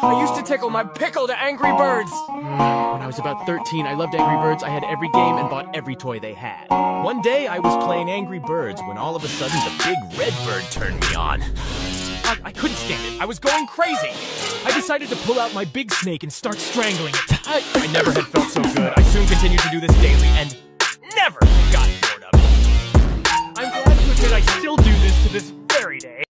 I used to tickle my pickle to Angry Birds. When I was about 13, I loved Angry Birds. I had every game and bought every toy they had. One day, I was playing Angry Birds when all of a sudden the big red bird turned me on. I, I couldn't stand it. I was going crazy. I decided to pull out my big snake and start strangling it. I, I never had felt so good. I soon continued to do this daily, and